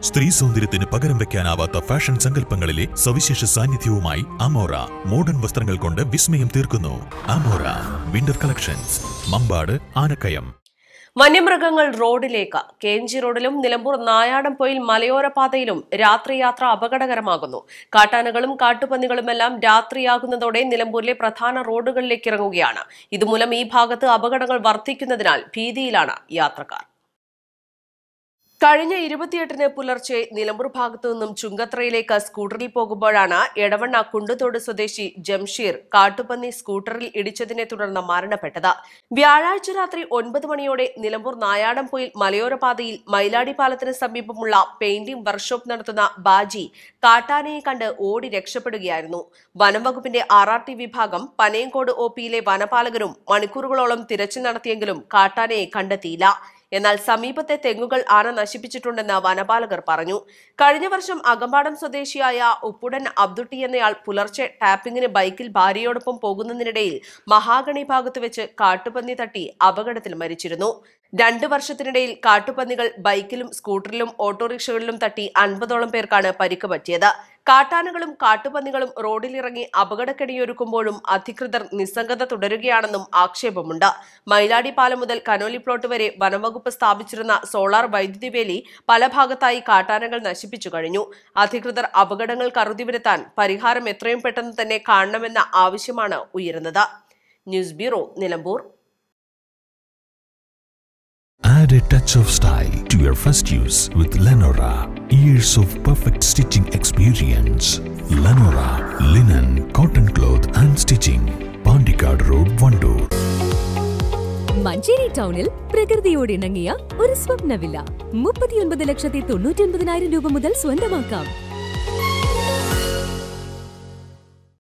സ്ത്രീ സൗന്ദര്യത്തിന് പകരം വെക്കാനാവാത്ത ഫാഷൻ സങ്കല്പങ്ങളിലെ സവിശേഷ സാന്നിധ്യവുമായി അമോറ. മോഡേൺ വസ്ത്രങ്ങൾ കൊണ്ട് വിസ്മയം തീർക്കുന്നു. Amora. Winter collections. Mambad Anakkayam. വന്യമൃഗങ്ങൾ റോഡിലേക്ക്. കേഞ്ചി റോഡിലും നിലമ്പൂർ നായാടംപൊയിൽ മലയോര പാതയിലും രാത്രിയാത്ര അപകടകരമാകുന്നു. കാട്ടാനകളും കാട്ടുപന്നികളുമെല്ലാം രാത്രിയാകുന്നതോടെ നിലമ്പൂരിലെ പ്രധാന റോഡുകളിലേക്ക് ഇറങ്ങുകയാണ്. ഇതുമൂലം ഈ ഭാഗത്ത് അപകടങ്ങൾ വർദ്ധിക്കുന്നതിനാൽ ഭീതിയിലാണ് യാത്രക്കാർ. കഴിഞ്ഞ ഇരുപത്തിയെട്ടിന് പുലർച്ചെ നിലമ്പൂർ ഭാഗത്തു നിന്നും ചുങ്കത്രയിലേക്ക് സ്കൂട്ടറിൽ പോകുമ്പോഴാണ് എടവണ്ണ കുണ്ടുതോട് സ്വദേശി ജംഷീർ കാട്ടുപന്നി സ്കൂട്ടറിൽ ഇടിച്ചതിനെ തുടർന്ന് മരണപ്പെട്ടത്. വ്യാഴാഴ്ച രാത്രി ഒൻപത് മണിയോടെ നിലമ്പൂർ നായാടംപൊയിൽ മലയോരപാതയിൽ മൈലാടി പാലത്തിന് സമീപമുള്ള പെയിന്റിംഗ് വർക്ക്ഷോപ്പ് നടത്തുന്ന ബാജി കാട്ടാനയെ കണ്ട് ഓടി രക്ഷപ്പെടുകയായിരുന്നു. വനംവകുപ്പിന്റെ ആർ ആർ ടി വിഭാഗം പനയങ്കോട് ഒ പിയിലെ വനപാലകരും മണിക്കൂറുകളോളം തിരച്ചിൽ നടത്തിയെങ്കിലും കാട്ടാനയെ കണ്ടെത്തിയില്ല. എന്നാൽ സമീപത്തെ തെങ്ങുകൾ ആന നശിപ്പിച്ചിട്ടുണ്ടെന്ന് വനപാലകർ പറഞ്ഞു. കഴിഞ്ഞ വർഷം അകമ്പാടം സ്വദേശിയായ ഉപ്പുടൻ അബ്ദുട്ടി എന്നയാൾ പുലർച്ചെ ടാപ്പിംഗിന് ബൈക്കിൽ ഭാര്യയോടൊപ്പം പോകുന്നതിനിടയിൽ മഹാഗണി ഭാഗത്ത് വെച്ച് കാട്ടുപന്നി തട്ടി അപകടത്തിൽ മരിച്ചിരുന്നു. രണ്ടു വർഷത്തിനിടയിൽ കാട്ടുപന്നികൾ ബൈക്കിലും സ്കൂട്ടറിലും ഓട്ടോറിക്ഷകളിലും തട്ടി അൻപതോളം പേർക്കാണ് പരിക്ക് പറ്റിയത്. കാട്ടാനകളും കാട്ടുപന്നികളും റോഡിലിറങ്ങി അപകടക്കെടിയൊരുക്കുമ്പോഴും അധികൃതർ നിസ്സംഗത തുടരുകയാണെന്നും ആക്ഷേപമുണ്ട്. മൈലാടി പാലം മുതൽ കനോലി പ്ലോട്ട് വരെ വനംവകുപ്പ് സ്ഥാപിച്ചിരുന്ന സോളാർ വൈദ്യുതി വേലി പല ഭാഗത്തായി കാട്ടാനകൾ നശിപ്പിച്ചു കഴിഞ്ഞു. അധികൃതർ അപകടങ്ങൾ കറുതി വരുത്താൻ പരിഹാരം എത്രയും പെട്ടെന്ന് തന്നെ കാണണമെന്ന ആവശ്യമാണ് ഉയരുന്നത്. News bureau Nilambur. Add a touch of style to your first use with Lenora. Years of perfect stitching experience. Lenora linen, cotton cloth and stitching. Pandikad Road, Vandoor. Manjeri ടൗണിൽ പ്രകൃതിയോട് ഇണങ്ങിയ ഒരു സ്വപ്ന വില മുപ്പത്തിയൊൻപത് ലക്ഷത്തി തൊണ്ണൂറ്റി ഒൻപതിനായിരം രൂപ മുതൽ സ്വന്തമാക്കാം